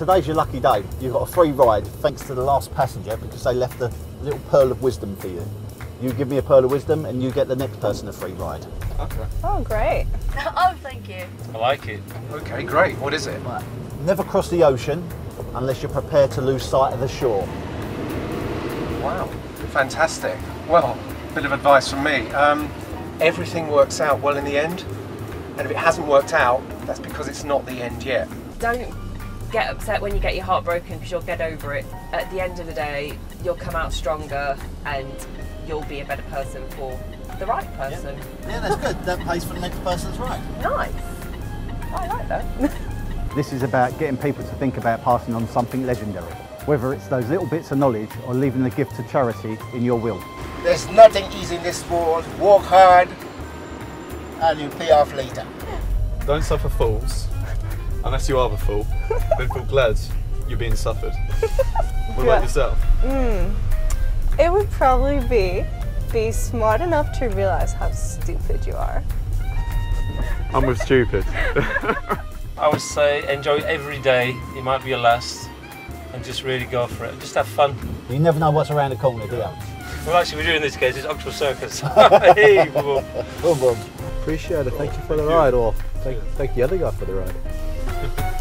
today's your lucky day. You've got a free ride thanks to the last passenger because they left a little pearl of wisdom for you. You give me a pearl of wisdom and you get the next person a free ride. Okay. Oh, great. oh, thank you. I like it. Okay, great. What is it? Right. Never cross the ocean unless you're prepared to lose sight of the shore. Wow, fantastic. Well, a bit of advice from me. Um, everything works out well in the end, and if it hasn't worked out, that's because it's not the end yet. Don't get upset when you get your heart broken because you'll get over it. At the end of the day, you'll come out stronger and you'll be a better person for the right person. Yeah, that's good. That pays for the next person's right. Nice. I like that. This is about getting people to think about passing on something legendary, whether it's those little bits of knowledge or leaving a gift to charity in your will. There's nothing easy in this world. Work hard and you'll pay off later. Don't suffer fools, unless you are the fool. then feel glad you're being suffered. What about yourself? Hmm. It would probably be be smart enough to realize how stupid you are. I'm with stupid. I would say enjoy every day. It might be your last, and just really go for it. Just have fun. You never know what's around the corner, do you? Well, actually, we're doing this case. It's Oxford Circus. hey, boom. Boom, boom. Appreciate it. Thank you for the ride, or thank, thank the other guy for the ride. Thank you.